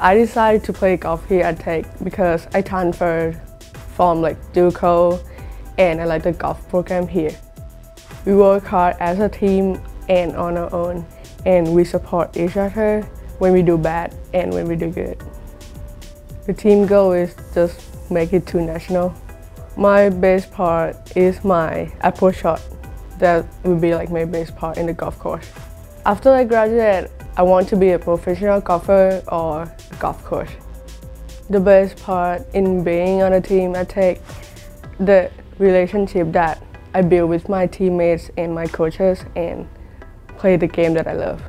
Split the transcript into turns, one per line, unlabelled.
I decided to play golf here at Tech because I transferred from like JUCO and I like the golf program here. We work hard as a team and on our own and we support each other when we do bad and when we do good. The team goal is just make it to national. My best part is my approach shot. That would be like my best part in the golf course. After I graduate, I want to be a professional golfer or a golf coach. The best part in being on a team I take the relationship that I build with my teammates and my coaches and play the game that I love.